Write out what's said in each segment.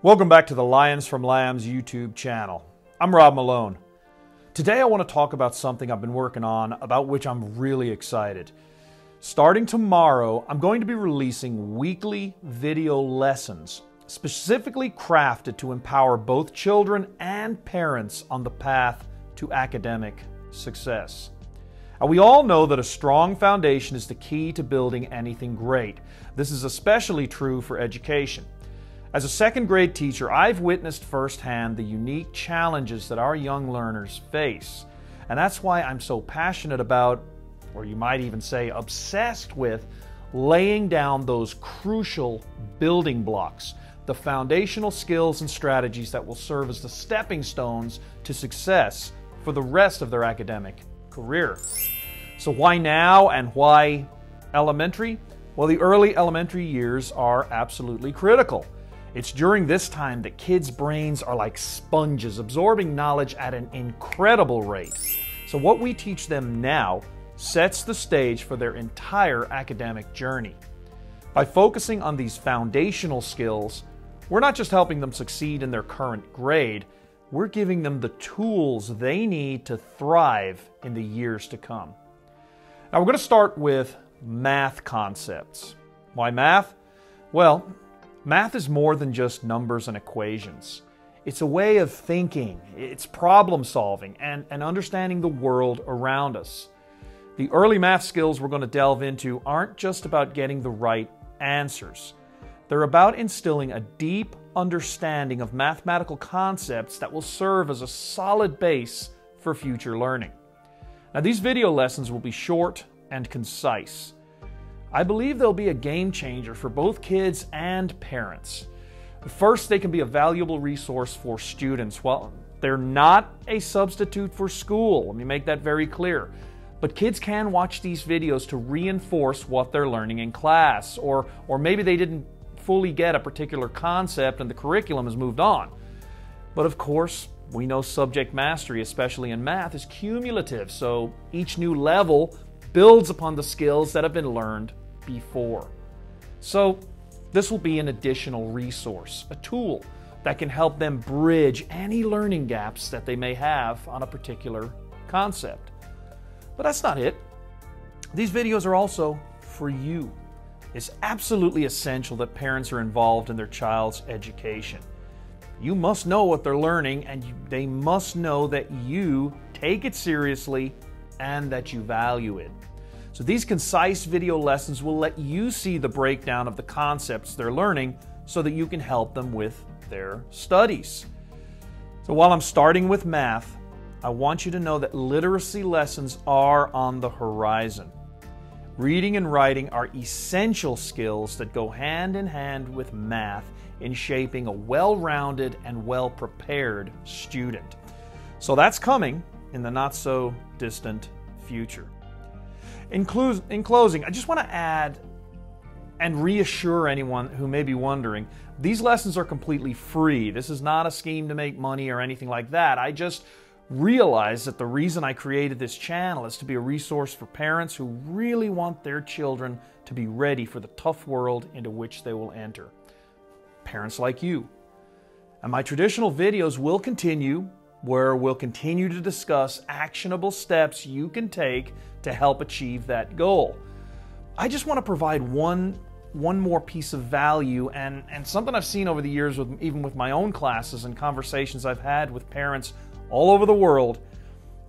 Welcome back to the Lions from Lambs YouTube channel. I'm Rob Malone. Today I want to talk about something I've been working on about which I'm really excited. Starting tomorrow, I'm going to be releasing weekly video lessons specifically crafted to empower both children and parents on the path to academic success. Now, we all know that a strong foundation is the key to building anything great. This is especially true for education. As a second grade teacher, I've witnessed firsthand the unique challenges that our young learners face. And that's why I'm so passionate about, or you might even say obsessed with, laying down those crucial building blocks, the foundational skills and strategies that will serve as the stepping stones to success for the rest of their academic career. So, why now and why elementary? Well, the early elementary years are absolutely critical. It's during this time that kids' brains are like sponges, absorbing knowledge at an incredible rate. So, what we teach them now sets the stage for their entire academic journey. By focusing on these foundational skills, we're not just helping them succeed in their current grade, we're giving them the tools they need to thrive in the years to come. Now, we're going to start with math concepts. Why math? Well, math is more than just numbers and equations. It's a way of thinking, it's problem solving, and, and understanding the world around us. The early math skills we're going to delve into aren't just about getting the right answers. They're about instilling a deep understanding of mathematical concepts that will serve as a solid base for future learning. Now, these video lessons will be short and concise. I believe they'll be a game changer for both kids and parents. First, they can be a valuable resource for students. Well, they're not a substitute for school. Let me make that very clear. But kids can watch these videos to reinforce what they're learning in class, or, or maybe they didn't fully get a particular concept and the curriculum has moved on. But of course, we know subject mastery, especially in math, is cumulative, so each new level builds upon the skills that have been learned before. So, this will be an additional resource, a tool that can help them bridge any learning gaps that they may have on a particular concept. But that's not it. These videos are also for you. It's absolutely essential that parents are involved in their child's education. You must know what they're learning, and they must know that you take it seriously and that you value it. So, these concise video lessons will let you see the breakdown of the concepts they're learning so that you can help them with their studies. So, while I'm starting with math, I want you to know that literacy lessons are on the horizon. Reading and writing are essential skills that go hand in hand with math in shaping a well rounded and well prepared student. So that's coming in the not so distant future. In, clu- in closing, I just want to add and reassure anyone who may be wondering these lessons are completely free. This is not a scheme to make money or anything like that. I just realize that the reason I created this channel is to be a resource for parents who really want their children to be ready for the tough world into which they will enter. Parents like you. And my traditional videos will continue where we'll continue to discuss actionable steps you can take to help achieve that goal. I just want to provide one one more piece of value and, and something I've seen over the years with even with my own classes and conversations I've had with parents all over the world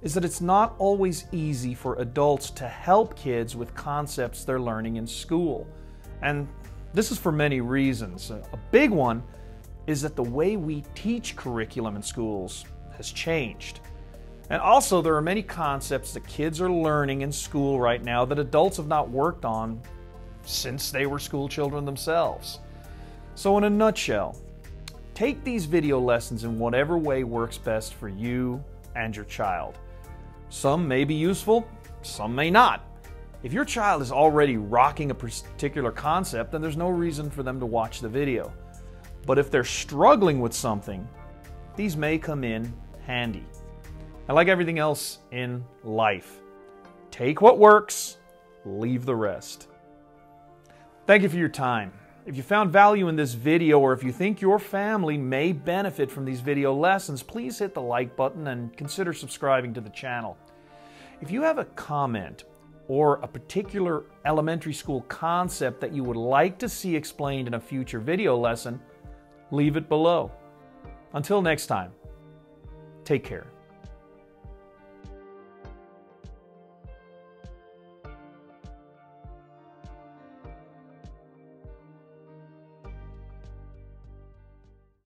is that it's not always easy for adults to help kids with concepts they're learning in school. And this is for many reasons. A big one is that the way we teach curriculum in schools has changed. And also, there are many concepts that kids are learning in school right now that adults have not worked on since they were school children themselves. So, in a nutshell, Take these video lessons in whatever way works best for you and your child. Some may be useful, some may not. If your child is already rocking a particular concept, then there's no reason for them to watch the video. But if they're struggling with something, these may come in handy. And like everything else in life, take what works, leave the rest. Thank you for your time. If you found value in this video or if you think your family may benefit from these video lessons, please hit the like button and consider subscribing to the channel. If you have a comment or a particular elementary school concept that you would like to see explained in a future video lesson, leave it below. Until next time, take care.